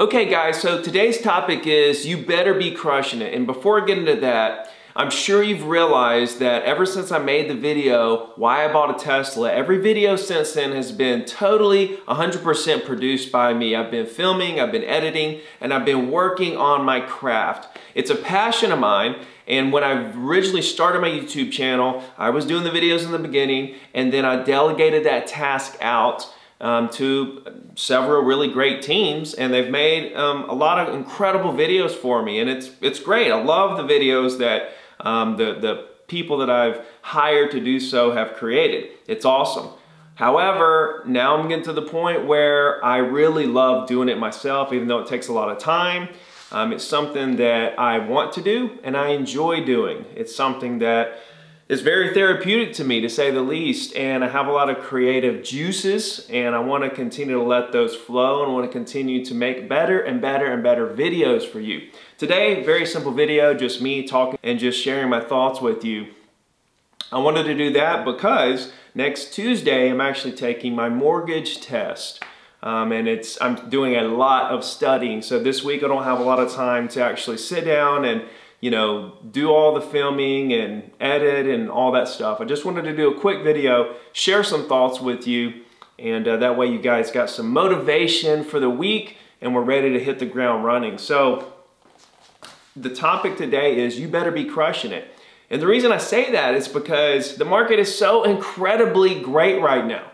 Okay guys, so today's topic is you better be crushing it. And before I get into that, I'm sure you've realized that ever since I made the video, why I bought a Tesla, every video since then has been totally 100% produced by me. I've been filming, I've been editing, and I've been working on my craft. It's a passion of mine, and when I originally started my YouTube channel, I was doing the videos in the beginning, and then I delegated that task out um, to several really great teams and they've made um, a lot of incredible videos for me and it's it's great. I love the videos that um, the, the people that I've hired to do so have created. It's awesome. However, now I'm getting to the point where I really love doing it myself, even though it takes a lot of time. Um, it's something that I want to do and I enjoy doing. It's something that is very therapeutic to me to say the least and I have a lot of creative juices and I want to continue to let those flow and want to continue to make better and better and better videos for you. Today, very simple video, just me talking and just sharing my thoughts with you. I wanted to do that because next Tuesday I'm actually taking my mortgage test. Um, and it's I'm doing a lot of studying. So this week I don't have a lot of time to actually sit down and you know, do all the filming and edit and all that stuff. I just wanted to do a quick video, share some thoughts with you, and uh, that way you guys got some motivation for the week and we're ready to hit the ground running. So the topic today is you better be crushing it. And the reason I say that is because the market is so incredibly great right now.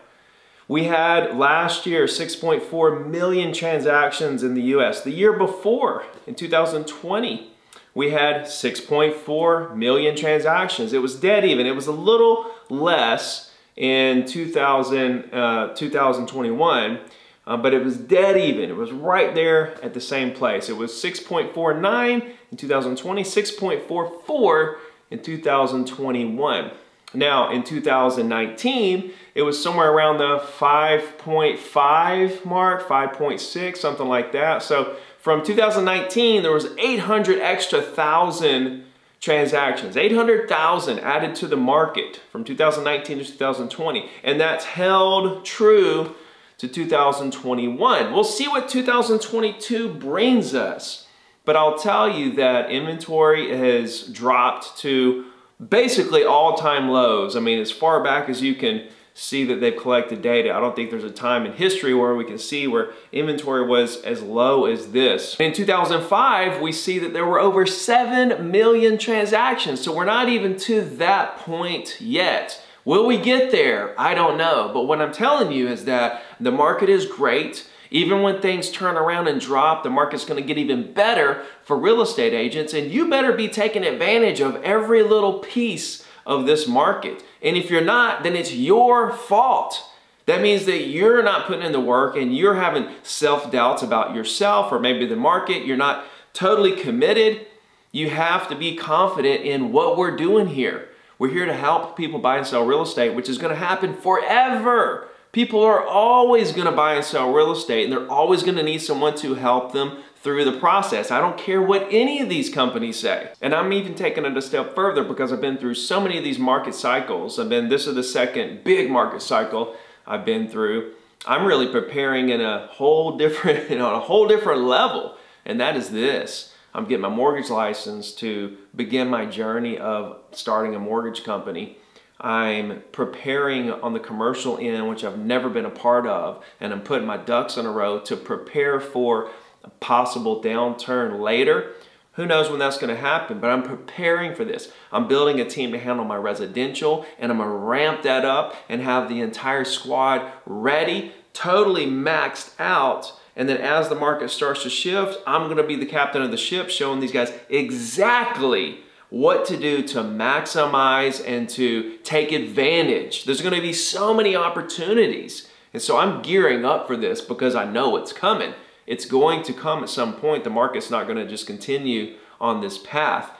We had last year 6.4 million transactions in the US. The year before, in 2020, we had 6.4 million transactions. It was dead even. It was a little less in 2000, uh, 2021, uh, but it was dead even. It was right there at the same place. It was 6.49 in 2020, 6.44 in 2021. Now, in 2019, it was somewhere around the 5.5 mark, 5.6, something like that. So from 2019, there was 800 extra thousand transactions, 800,000 added to the market from 2019 to 2020. And that's held true to 2021. We'll see what 2022 brings us. But I'll tell you that inventory has dropped to basically all-time lows. I mean, as far back as you can see that they've collected data. I don't think there's a time in history where we can see where inventory was as low as this. In 2005, we see that there were over 7 million transactions, so we're not even to that point yet. Will we get there? I don't know. But what I'm telling you is that the market is great. Even when things turn around and drop, the market's gonna get even better for real estate agents, and you better be taking advantage of every little piece of this market. And if you're not, then it's your fault. That means that you're not putting in the work and you're having self-doubts about yourself or maybe the market. You're not totally committed. You have to be confident in what we're doing here. We're here to help people buy and sell real estate, which is going to happen forever. People are always going to buy and sell real estate and they're always going to need someone to help them through the process. I don't care what any of these companies say. And I'm even taking it a step further because I've been through so many of these market cycles. I've been, this is the second big market cycle I've been through. I'm really preparing in a whole different, you know, a whole different level. And that is this. I'm getting my mortgage license to begin my journey of starting a mortgage company. I'm preparing on the commercial end, which I've never been a part of, and I'm putting my ducks in a row to prepare for a possible downturn later. Who knows when that's going to happen, but I'm preparing for this. I'm building a team to handle my residential, and I'm going to ramp that up and have the entire squad ready, totally maxed out. And then as the market starts to shift, I'm going to be the captain of the ship, showing these guys exactly what to do to maximize and to take advantage. There's going to be so many opportunities. And so I'm gearing up for this because I know it's coming. It's going to come at some point. The market's not going to just continue on this path.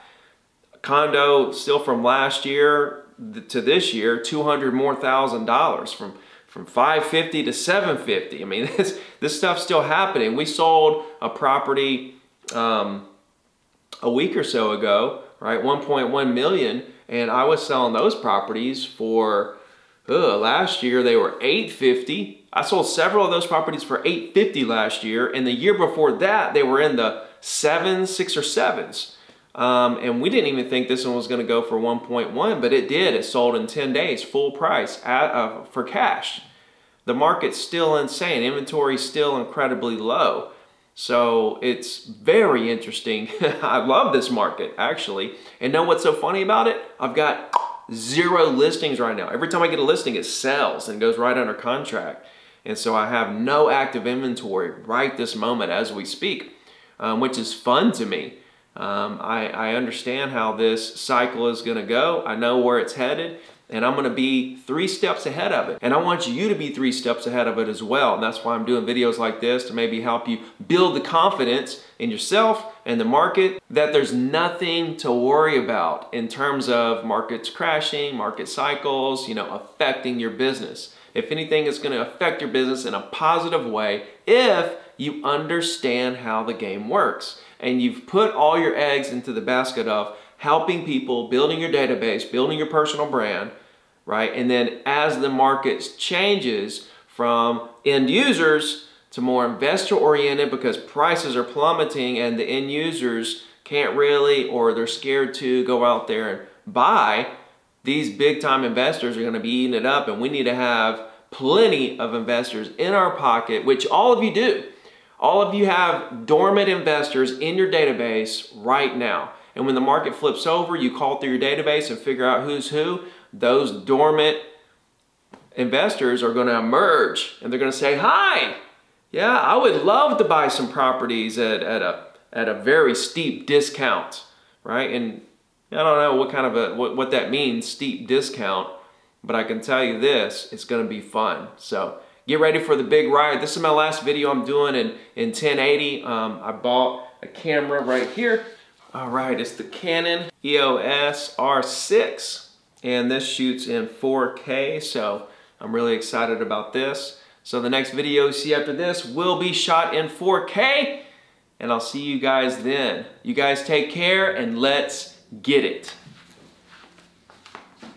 Condo still from last year to this year, 200 more thousand dollars from from 550 to 750. I mean, this this stuff's still happening. We sold a property um, a week or so ago, right? 1.1 million, and I was selling those properties for Ugh, last year they were 850. I sold several of those properties for 850 last year, and the year before that they were in the sevens, six or sevens. Um, and we didn't even think this one was going to go for 1.1, but it did. It sold in 10 days, full price at, uh, for cash. The market's still insane. Inventory's still incredibly low. So it's very interesting. I love this market, actually. And know what's so funny about it? I've got zero listings right now. Every time I get a listing, it sells and goes right under contract. And so I have no active inventory right this moment as we speak, um, which is fun to me. Um, I, I understand how this cycle is going to go. I know where it's headed and I'm gonna be three steps ahead of it. And I want you to be three steps ahead of it as well. And that's why I'm doing videos like this to maybe help you build the confidence in yourself and the market that there's nothing to worry about in terms of markets crashing, market cycles, you know, affecting your business. If anything, it's gonna affect your business in a positive way if you understand how the game works and you've put all your eggs into the basket of helping people, building your database, building your personal brand, right? And then as the market changes from end users to more investor oriented because prices are plummeting and the end users can't really or they're scared to go out there and buy, these big time investors are going to be eating it up and we need to have plenty of investors in our pocket, which all of you do. All of you have dormant investors in your database right now. And when the market flips over, you call through your database and figure out who's who. Those dormant investors are going to emerge and they're going to say, hi, yeah, I would love to buy some properties at, at, a, at a very steep discount, right? And I don't know what kind of a, what, what that means, steep discount, but I can tell you this, it's going to be fun. So get ready for the big ride. This is my last video I'm doing in, in 1080. Um, I bought a camera right here all right, it's the Canon EOS R6 and this shoots in 4K, so I'm really excited about this. So the next video you see after this will be shot in 4K and I'll see you guys then. You guys take care and let's get it.